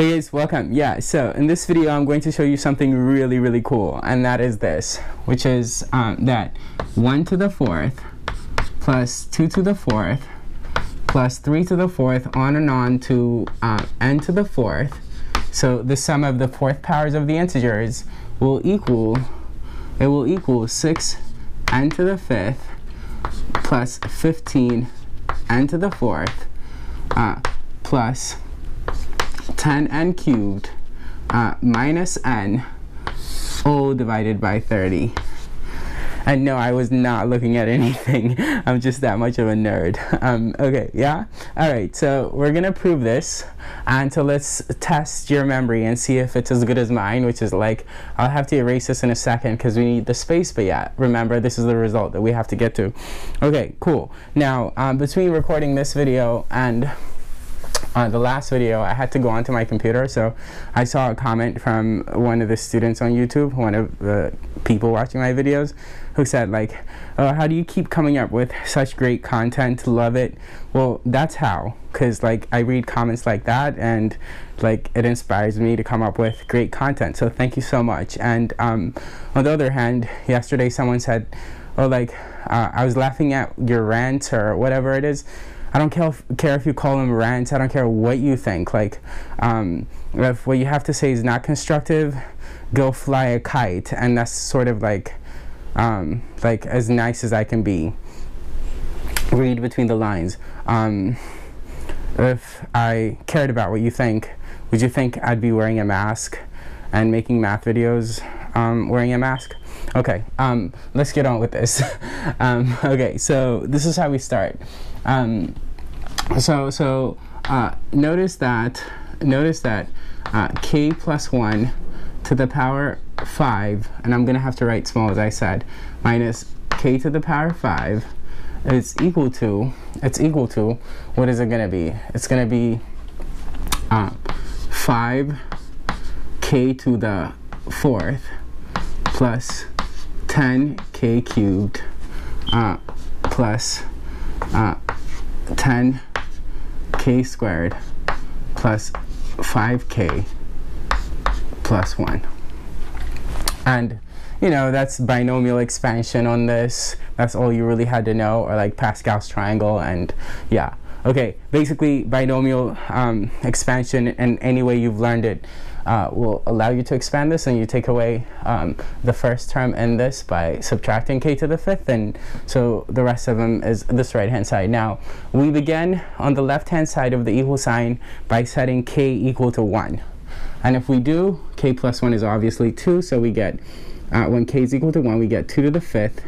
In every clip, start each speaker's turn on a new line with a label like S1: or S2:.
S1: Hey guys, welcome. Yeah, so in this video I'm going to show you something really, really cool, and that is this, which is um, that 1 to the 4th plus 2 to the 4th plus 3 to the 4th on and on to uh, n to the 4th. So the sum of the fourth powers of the integers will equal, it will equal 6 n to the 5th plus 15 n to the 4th uh, plus 10n cubed uh, minus n all divided by 30. And no, I was not looking at anything. I'm just that much of a nerd. Um, okay, yeah? All right, so we're gonna prove this. And so let's test your memory and see if it's as good as mine, which is like, I'll have to erase this in a second because we need the space, but yeah, remember, this is the result that we have to get to. Okay, cool. Now, um, between recording this video and uh, the last video, I had to go onto my computer, so I saw a comment from one of the students on YouTube, one of the people watching my videos, who said like, oh, how do you keep coming up with such great content? Love it. Well, that's how, because like I read comments like that, and like it inspires me to come up with great content. So thank you so much. And um, on the other hand, yesterday someone said, oh, like uh, I was laughing at your rant or whatever it is. I don't care if, care if you call them rants. I don't care what you think. Like, um, if what you have to say is not constructive, go fly a kite, and that's sort of like, um, like as nice as I can be. Read between the lines. Um, if I cared about what you think, would you think I'd be wearing a mask and making math videos um, wearing a mask? Okay, um, let's get on with this. um, okay, so this is how we start. Um, so so uh, notice that notice that uh, k plus 1 to the power 5, and I'm going to have to write small as I said, minus k to the power 5 is equal to, it's equal to, what is it going to be? It's going to be uh, 5k to the fourth plus 10k cubed uh, plus uh, 10k squared plus 5k plus 1. And, you know, that's binomial expansion on this. That's all you really had to know, or like Pascal's triangle, and yeah. Okay, basically binomial um, expansion in any way you've learned it uh, will allow you to expand this and you take away um, the first term in this by subtracting k to the fifth and so the rest of them is this right hand side. Now we begin on the left hand side of the equal sign by setting k equal to 1 and if we do k plus 1 is obviously 2 so we get uh, when k is equal to 1 we get 2 to the fifth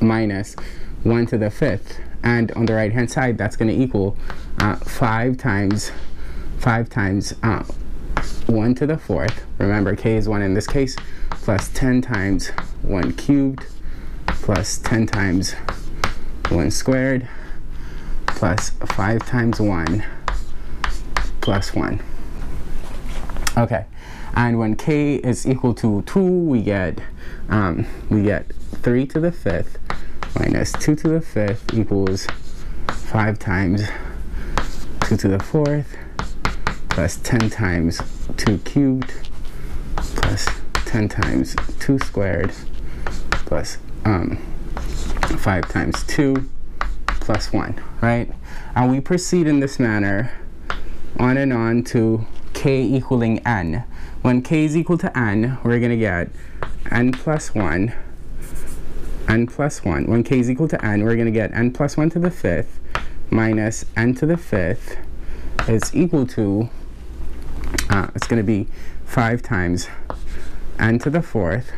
S1: minus 1 to the fifth and on the right hand side that's going to equal uh, 5 times 5 times uh, 1 to the fourth. Remember k is 1 in this case plus 10 times 1 cubed plus 10 times 1 squared plus 5 times 1 plus 1 okay and when k is equal to 2 we get um, we get 3 to the fifth minus 2 to the 5th equals 5 times 2 to the 4th plus 10 times 2 cubed plus 10 times 2 squared plus um, 5 times 2 plus 1, right? And we proceed in this manner on and on to k equaling n. When k is equal to n, we're going to get n plus 1 n plus 1. When k is equal to n, we're going to get n plus 1 to the fifth minus n to the fifth is equal to, uh, it's going to be 5 times n to the fourth,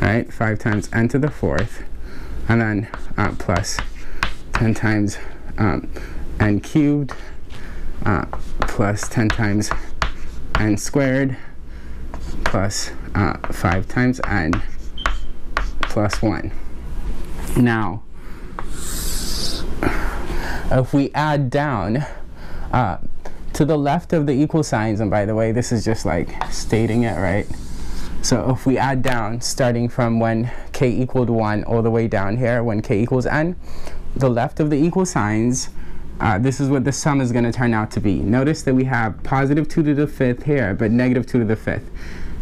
S1: right? 5 times n to the fourth, and then uh, plus 10 times um, n cubed uh, plus 10 times n squared plus uh, 5 times n plus 1. Now, if we add down uh, to the left of the equal signs, and by the way, this is just like stating it, right? So if we add down, starting from when k equaled 1 all the way down here, when k equals n, the left of the equal signs uh, this is what the sum is going to turn out to be. Notice that we have positive 2 to the fifth here, but negative 2 to the fifth.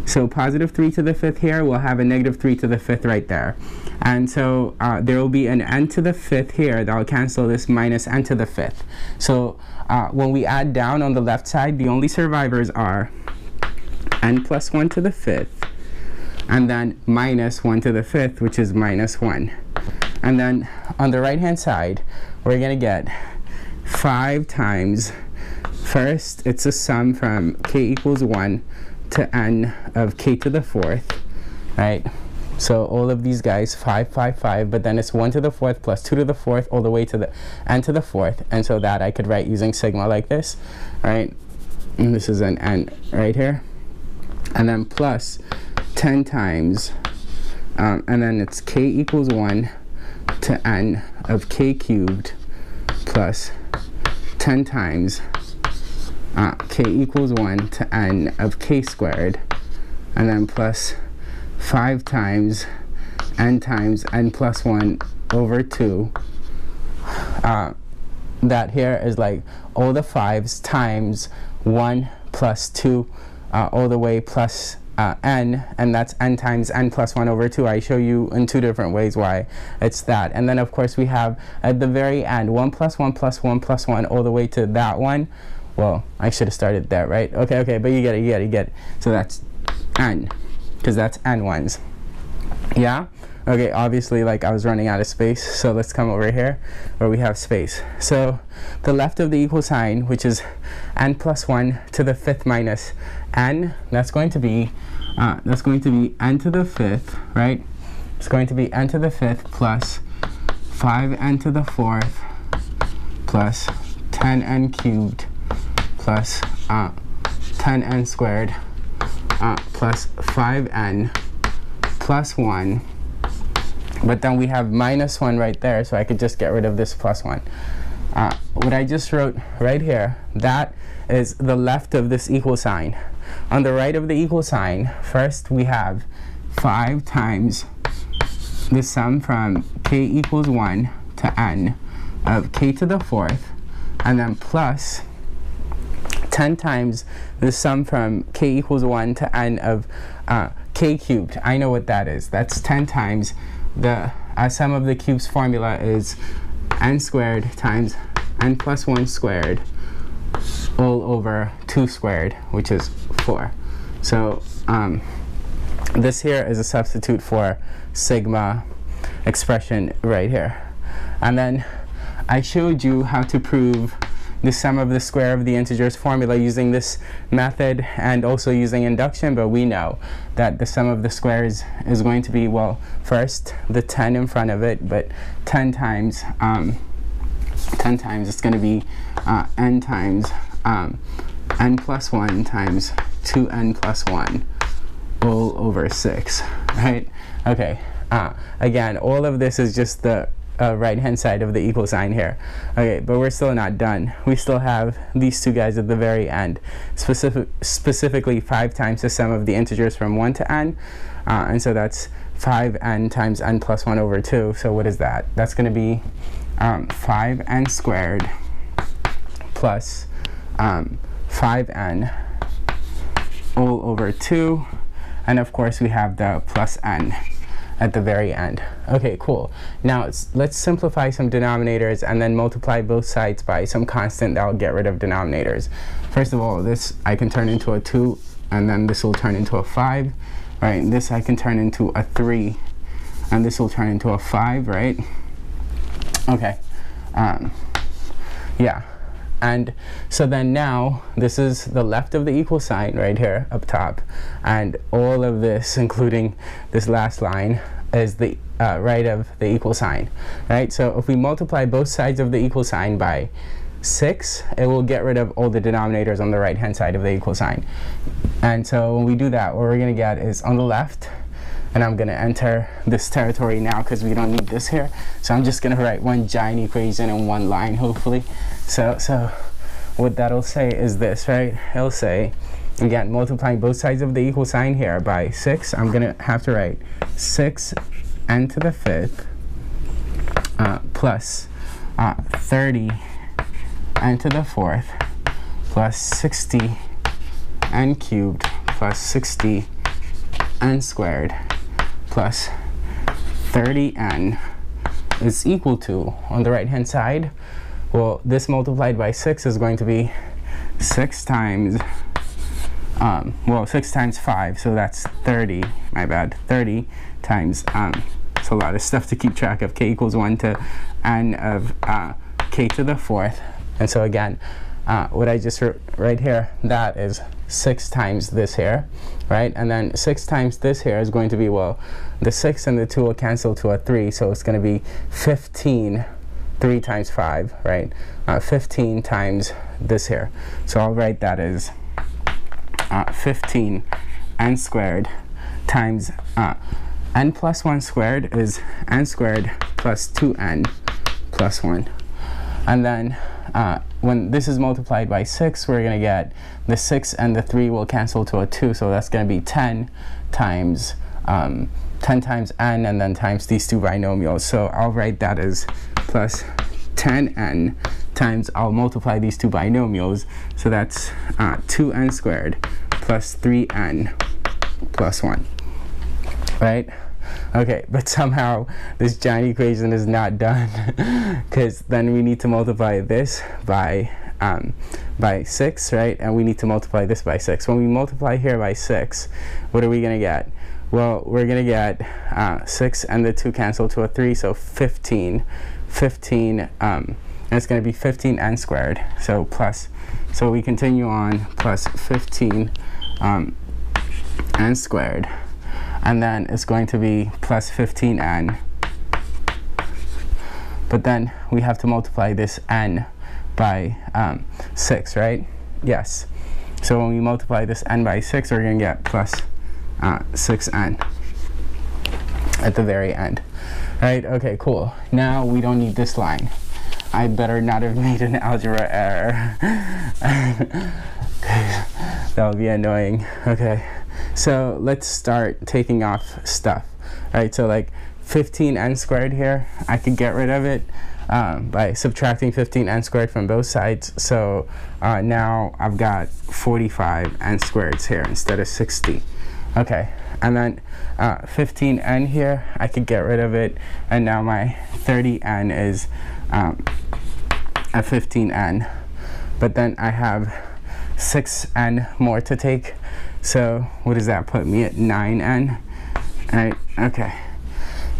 S1: So positive 3 to the fifth here, we'll have a negative 3 to the fifth right there. And so uh, there will be an n to the fifth here that will cancel this minus n to the fifth. So uh, when we add down on the left side, the only survivors are n plus 1 to the fifth, and then minus 1 to the fifth, which is minus 1. And then on the right hand side, we're going to get 5 times, first it's a sum from k equals 1 to n of k to the fourth, right? So all of these guys, 5, 5, 5, but then it's 1 to the fourth plus 2 to the fourth all the way to the n to the fourth. And so that I could write using sigma like this, right? And this is an n right here. And then plus 10 times, um, and then it's k equals 1 to n of k cubed plus 10 times uh, k equals 1 to n of k squared and then plus 5 times n times n plus 1 over 2 uh, that here is like all the 5s times 1 plus 2 uh, all the way plus uh, n, and that's n times n plus 1 over 2. I show you in two different ways why it's that. And then, of course, we have at the very end 1 plus 1 plus 1 plus 1 all the way to that one. Well, I should have started there, right? Okay, okay, but you get it, you get it, you get it. So that's n, because that's n ones. Yeah? Okay, obviously, like I was running out of space, so let's come over here where we have space. So the left of the equal sign, which is n plus 1 to the fifth minus n, that's going to be uh, that's going to be n to the fifth, right? It's going to be n to the fifth plus 5n to the fourth plus 10n cubed plus uh, 10n squared uh, plus 5n plus 1 but then we have minus 1 right there so I could just get rid of this plus 1 uh, what I just wrote right here that is the left of this equal sign. On the right of the equal sign first we have 5 times the sum from k equals 1 to n of k to the fourth and then plus 10 times the sum from k equals 1 to n of uh, k cubed. I know what that is. That's 10 times the uh, sum of the cubes formula is n squared times n plus 1 squared all over 2 squared, which is 4. So um, this here is a substitute for sigma expression right here. And then I showed you how to prove the sum of the square of the integers formula using this method and also using induction, but we know that the sum of the squares is going to be, well, first the 10 in front of it, but 10 times, um, 10 times it's going to be uh, n times um, n plus 1 times 2n plus 1 all over 6, right? Okay, uh, again, all of this is just the uh, right hand side of the equal sign here. Okay, but we're still not done. We still have these two guys at the very end, specific, specifically 5 times the sum of the integers from 1 to n, uh, and so that's 5n times n plus 1 over 2. So what is that? That's going to be um, 5n squared plus um, 5n all over 2, and of course we have the plus n at the very end. Okay, cool. Now let's simplify some denominators and then multiply both sides by some constant that will get rid of denominators. First of all, this I can turn into a 2 and then this will turn into a 5, right? This I can turn into a 3 and this will turn into a 5, right? Okay, um, yeah. And so then now, this is the left of the equal sign right here up top. And all of this, including this last line, is the uh, right of the equal sign, right? So if we multiply both sides of the equal sign by 6, it will get rid of all the denominators on the right-hand side of the equal sign. And so when we do that, what we're going to get is on the left, and I'm to enter this territory now because we don't need this here. So I'm just to write one giant equation in one line, hopefully. So, so what that'll say is this, right? It'll say, again, multiplying both sides of the equal sign here by 6, I'm to have to write 6 n to the fifth uh, plus uh, 30 n to the fourth plus 60 n cubed plus 60 n squared plus 30n is equal to, on the right hand side, well, this multiplied by 6 is going to be 6 times, um, well, 6 times 5, so that's 30, my bad, 30 times, um, it's a lot of stuff to keep track of, k equals 1 to n of uh, k to the fourth, and so again, uh, what I just wrote right here, that is 6 times this here, right? And then 6 times this here is going to be, well, the 6 and the 2 will cancel to a 3, so it's going to be 15, 3 times 5, right? Uh, 15 times this here. So I'll write that as uh, 15 n squared times uh, n plus 1 squared is n squared plus 2n plus 1. And then uh, when this is multiplied by 6, we're going to get the 6 and the 3 will cancel to a 2, so that's going to be 10 times um, 10 times n and then times these two binomials. So I'll write that as plus 10n times, I'll multiply these two binomials, so that's uh, 2n squared plus 3n plus 1, right? Okay, but somehow this giant equation is not done because then we need to multiply this by um, by 6, right? And we need to multiply this by 6. When we multiply here by 6, what are we going to get? Well, we're going to get uh, 6 and the 2 cancel to a 3, so 15. 15, um, and it's going to be 15n squared, so plus, so we continue on plus 15 um, n squared and then it's going to be plus 15n. But then we have to multiply this n by um, 6, right? Yes. So when we multiply this n by 6, we're going to get plus uh, 6n at the very end. Right? Okay, cool. Now we don't need this line. I better not have made an algebra error. that would be annoying. Okay. So let's start taking off stuff. Right, so like 15n squared here, I could get rid of it um, by subtracting 15n squared from both sides. So uh, now I've got 45n squareds here instead of 60. Okay, and then uh, 15n here, I could get rid of it. And now my 30n is um, a 15n. But then I have 6n more to take. So what does that put me at 9n? Right, okay.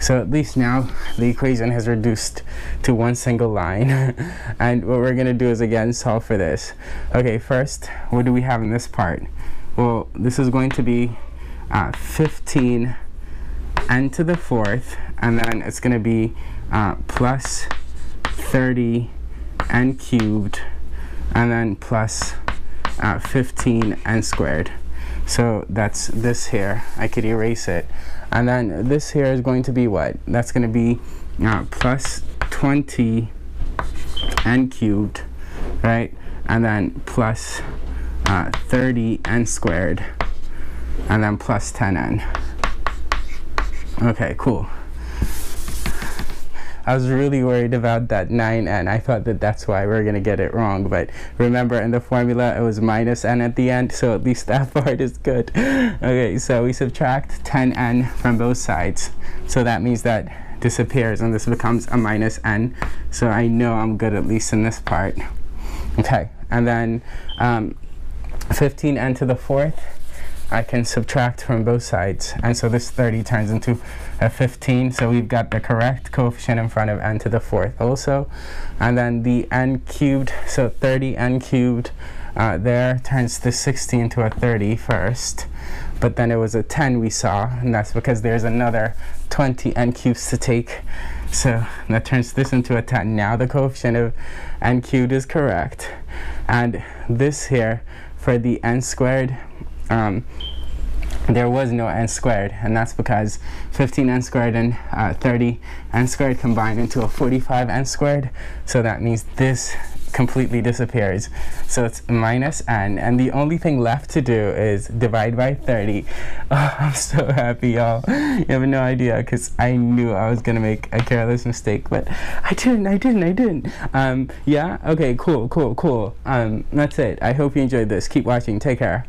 S1: So at least now the equation has reduced to one single line. and what we're going to do is again solve for this. Okay, first, what do we have in this part? Well, this is going to be uh, 15 n to the fourth, and then it's going to be uh, plus 30 n cubed, and then plus, uh, 15 n squared. So that's this here. I could erase it. And then this here is going to be what? That's going to be uh, plus 20 n cubed, right? And then plus, uh, 30 n squared, and then plus 10n. Okay, cool. I was really worried about that 9n. I thought that that's why we are going to get it wrong. But remember, in the formula, it was minus n at the end, so at least that part is good. okay, so we subtract 10n from both sides. So that means that disappears, and this becomes a minus n. So I know I'm good at least in this part. Okay, and then um, 15n to the fourth I can subtract from both sides. And so this 30 turns into a 15. So we've got the correct coefficient in front of n to the fourth also. And then the n cubed, so 30 n cubed uh, there turns the 60 into a 30 first. But then it was a 10 we saw, and that's because there's another 20 n cubes to take. So that turns this into a 10. Now the coefficient of n cubed is correct. And this here for the n squared um, there was no n squared, and that's because 15n squared and uh, 30n squared combined into a 45n squared. So that means this completely disappears. So it's minus n, and the only thing left to do is divide by 30. Oh, I'm so happy, y'all. You have no idea, because I knew I was going to make a careless mistake, but I didn't, I didn't, I didn't. Um, yeah? Okay, cool, cool, cool. Um, that's it. I hope you enjoyed this. Keep watching. Take care.